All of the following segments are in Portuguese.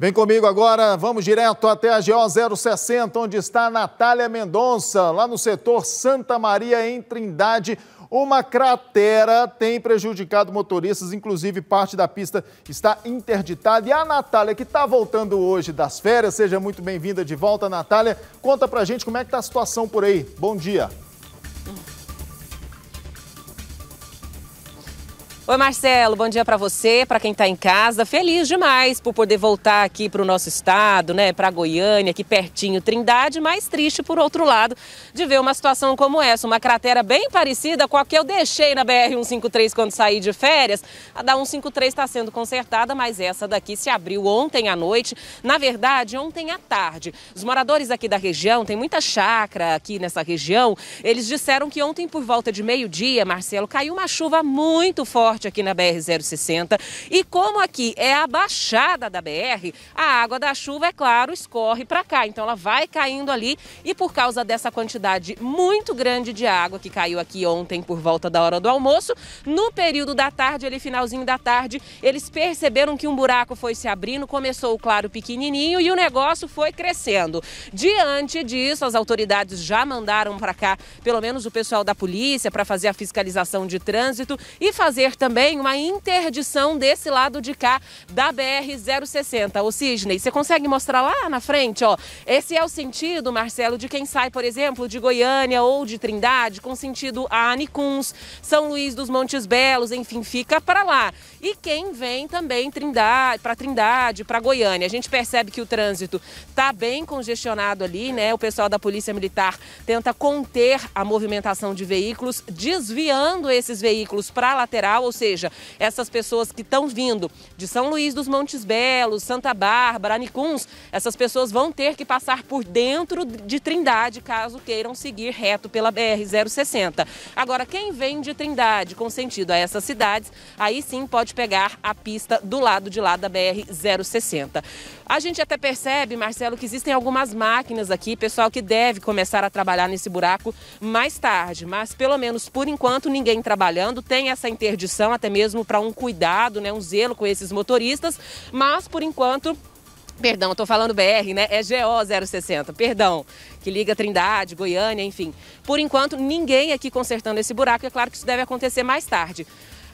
Vem comigo agora, vamos direto até a GO 060, onde está a Natália Mendonça, lá no setor Santa Maria, em Trindade. Uma cratera tem prejudicado motoristas, inclusive parte da pista está interditada. E a Natália, que está voltando hoje das férias, seja muito bem-vinda de volta, Natália. Conta pra gente como é que está a situação por aí. Bom dia. Oi, Marcelo, bom dia para você, para quem está em casa. Feliz demais por poder voltar aqui para o nosso estado, né, para Goiânia, aqui pertinho, Trindade, mas triste por outro lado de ver uma situação como essa, uma cratera bem parecida com a que eu deixei na BR 153 quando saí de férias. A da 153 está sendo consertada, mas essa daqui se abriu ontem à noite, na verdade, ontem à tarde. Os moradores aqui da região, tem muita chácara aqui nessa região, eles disseram que ontem por volta de meio-dia, Marcelo, caiu uma chuva muito forte forte aqui na BR-060. E como aqui é a baixada da BR, a água da chuva, é claro, escorre para cá. Então ela vai caindo ali e por causa dessa quantidade muito grande de água que caiu aqui ontem por volta da hora do almoço, no período da tarde, ali finalzinho da tarde, eles perceberam que um buraco foi se abrindo, começou o claro pequenininho e o negócio foi crescendo. Diante disso, as autoridades já mandaram para cá, pelo menos o pessoal da polícia, para fazer a fiscalização de trânsito e fazer também também uma interdição desse lado de cá da BR-060. O Cisney, você consegue mostrar lá na frente? Ó, esse é o sentido, Marcelo, de quem sai, por exemplo, de Goiânia ou de Trindade, com sentido a Anicuns, São Luís dos Montes Belos, enfim, fica para lá. E quem vem também Trindade, para Trindade, para Goiânia. A gente percebe que o trânsito está bem congestionado ali, né? O pessoal da Polícia Militar tenta conter a movimentação de veículos, desviando esses veículos para a lateral, ou seja, essas pessoas que estão vindo de São Luís dos Montes Belos, Santa Bárbara, Anicuns, essas pessoas vão ter que passar por dentro de Trindade caso queiram seguir reto pela BR-060. Agora, quem vem de Trindade com sentido a essas cidades, aí sim pode pegar a pista do lado de lá da BR-060. A gente até percebe, Marcelo, que existem algumas máquinas aqui, pessoal que deve começar a trabalhar nesse buraco mais tarde, mas pelo menos por enquanto ninguém trabalhando, tem essa interdição até mesmo para um cuidado, né, um zelo com esses motoristas, mas por enquanto Perdão, estou falando BR, né? É GO 060, perdão, que liga Trindade, Goiânia, enfim. Por enquanto, ninguém aqui consertando esse buraco. É claro que isso deve acontecer mais tarde.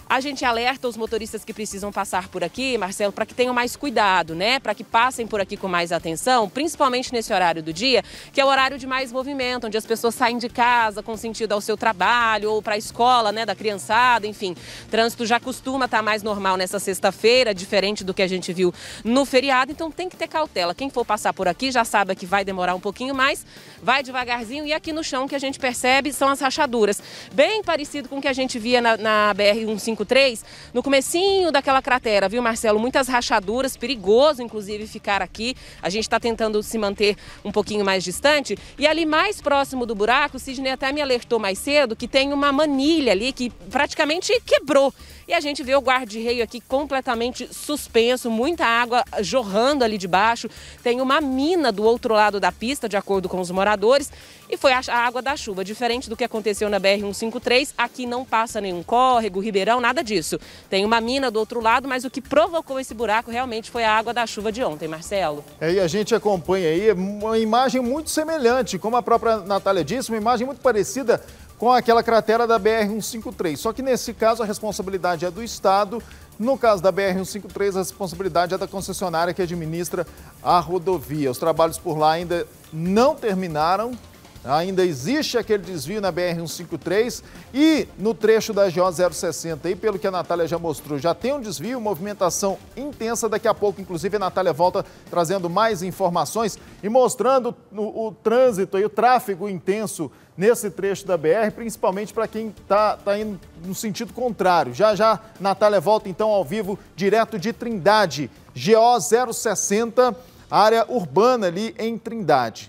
A gente alerta os motoristas que precisam passar por aqui, Marcelo, para que tenham mais cuidado, né? Para que passem por aqui com mais atenção, principalmente nesse horário do dia, que é o horário de mais movimento, onde as pessoas saem de casa com sentido ao seu trabalho ou para a escola, né, da criançada, enfim. Trânsito já costuma estar tá mais normal nessa sexta-feira, diferente do que a gente viu no feriado, então tem que ter cautela. Quem for passar por aqui já sabe que vai demorar um pouquinho mais, vai devagarzinho e aqui no chão que a gente percebe são as rachaduras, bem parecido com o que a gente via na, na BR 150 153, no comecinho daquela cratera, viu, Marcelo? Muitas rachaduras, perigoso, inclusive, ficar aqui. A gente está tentando se manter um pouquinho mais distante. E ali mais próximo do buraco, o Sidney até me alertou mais cedo que tem uma manilha ali que praticamente quebrou. E a gente vê o guarda-reio aqui completamente suspenso, muita água jorrando ali de baixo. Tem uma mina do outro lado da pista, de acordo com os moradores. E foi a água da chuva. Diferente do que aconteceu na BR-153, aqui não passa nenhum córrego, ribeirão, nada disso. Tem uma mina do outro lado, mas o que provocou esse buraco realmente foi a água da chuva de ontem, Marcelo. É, e a gente acompanha aí uma imagem muito semelhante, como a própria Natália disse, uma imagem muito parecida com aquela cratera da BR-153. Só que nesse caso a responsabilidade é do Estado. No caso da BR-153, a responsabilidade é da concessionária que administra a rodovia. Os trabalhos por lá ainda não terminaram, Ainda existe aquele desvio na BR-153 e no trecho da GO 060, e pelo que a Natália já mostrou, já tem um desvio, movimentação intensa. Daqui a pouco, inclusive, a Natália volta trazendo mais informações e mostrando o, o trânsito e o tráfego intenso nesse trecho da BR, principalmente para quem está tá indo no sentido contrário. Já já, Natália volta então ao vivo, direto de Trindade, GO 060, área urbana ali em Trindade.